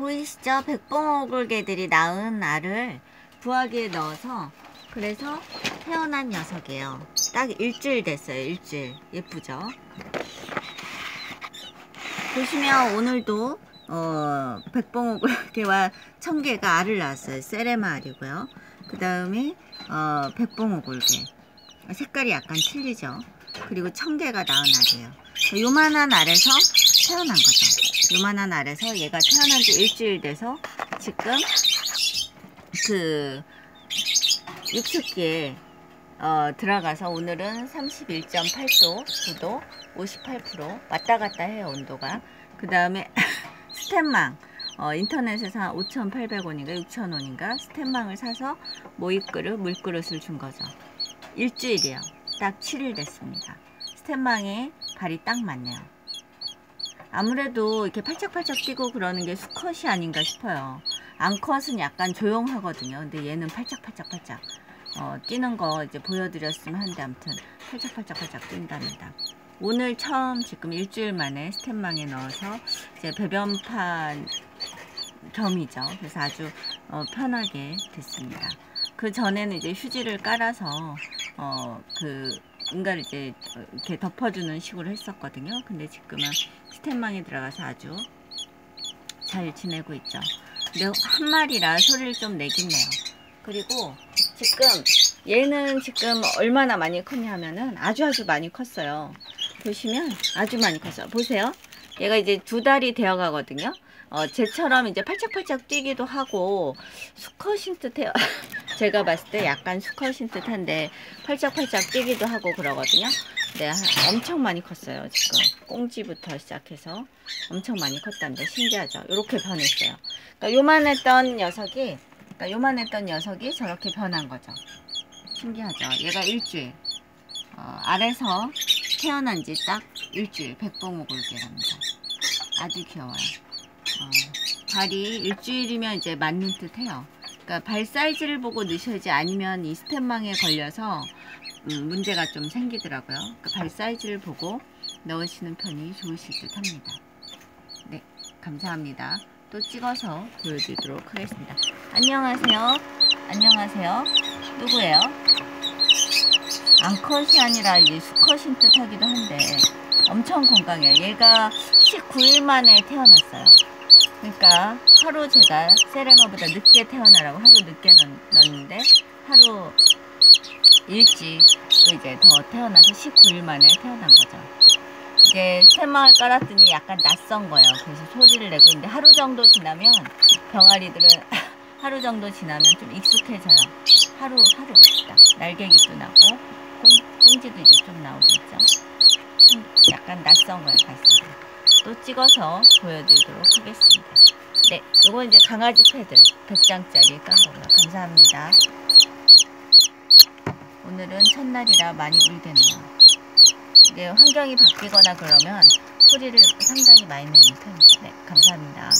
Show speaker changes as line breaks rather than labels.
보이시죠? 백봉어골개들이 낳은 알을 부화기에 넣어서 그래서 태어난 녀석이에요. 딱 일주일 됐어요. 일주일. 예쁘죠? 보시면 오늘도 어, 백봉오골개와 청개가 알을 낳았어요. 세레마 알이고요. 그 다음에 어, 백봉오골개. 색깔이 약간 틀리죠. 그리고 청개가 낳은 알이에요. 요만한 알에서 태어난 거죠. 요만한 알에서 얘가 태어난 지 일주일 돼서 지금 그 육습기에 어, 들어가서 오늘은 31.8도, 9도, 58% 왔다 갔다 해요 온도가. 그 다음에 스탠망 어, 인터넷에서 한 5,800원인가 6,000원인가 스탠망을 사서 모이그릇 물그릇을 준 거죠. 일주일이요. 딱 7일 됐습니다. 스탠망에 발이 딱 맞네요. 아무래도 이렇게 팔짝팔짝 뛰고 그러는 게 수컷이 아닌가 싶어요. 암컷은 약간 조용하거든요. 근데 얘는 팔짝팔짝팔짝 어, 뛰는 거 이제 보여드렸으면 하는데 아무튼 팔짝팔짝팔짝 뛴답니다. 오늘 처음 지금 일주일 만에 스탠망에 넣어서 이제 배변판 겸이죠. 그래서 아주 어, 편하게 됐습니다. 그 전에는 이제 휴지를 깔아서 어 그 뭔가를 이제 이렇게 덮어주는 식으로 했었거든요. 근데 지금은 스탠망에 들어가서 아주 잘 지내고 있죠. 근데 한 마리라 소리를 좀 내긴 해요. 그리고 지금 얘는 지금 얼마나 많이 컸냐 하면은 아주 아주 많이 컸어요. 보시면 아주 많이 컸어요. 보세요. 얘가 이제 두 달이 되어 가거든요. 어, 쟤처럼 이제 팔짝팔짝 뛰기도 하고 수컷인 듯해요. 제가 봤을 때 약간 수컷인 듯한데 팔짝팔짝 뛰기도 하고 그러거든요. 네, 엄청 많이 컸어요. 지금 꽁지부터 시작해서 엄청 많이 컸답니다. 신기하죠? 이렇게 변했어요. 그러니까 요만했던 녀석이 그러니까 요만했던 녀석이 저렇게 변한 거죠. 신기하죠? 얘가 일주일 어, 알에서 태어난 지 딱 일주일 백봉오골개랍니다. 아주 귀여워요. 어, 발이 일주일이면 이제 맞는 듯 해요. 그러니까 발 사이즈를 보고 넣으셔야지 아니면 이 스탠망에 걸려서 음, 문제가 좀 생기더라고요. 그러니까 발 사이즈를 보고 넣으시는 편이 좋으실 듯 합니다. 네, 감사합니다. 또 찍어서 보여드리도록 하겠습니다. 안녕하세요. 안녕하세요. 누구예요? 암컷이 아니라 이제 수컷인 듯 하기도 한데 엄청 건강해요. 얘가 19일 만에 태어났어요. 그러니까 하루 제가 세레마보다 늦게 태어나라고 하루 늦게 넣었는데 하루 일찍 또 이제 더 태어나서 19일 만에 태어난 거죠. 이게 스테마를 깔았더니 약간 낯선 거예요. 그래서 소리를 내고 있는데 하루 정도 지나면 병아리들은 하루 정도 지나면 좀 익숙해져요. 하루 하루 딱 날개기도 나고 꽁, 꽁지도 이제 좀 나오겠죠. 음, 약간 낯선 거예요. 갈색이. 또 찍어서 보여드리도록 하겠습니다. 네, 이거 이제 강아지 패드 100장짜리 깐 거고요. 감사합니다. 오늘은 첫날이라 많이 울겠네요. 이게 환경이 바뀌거나 그러면 소리를 상당히 많이 내는 편이죠. 네, 감사합니다.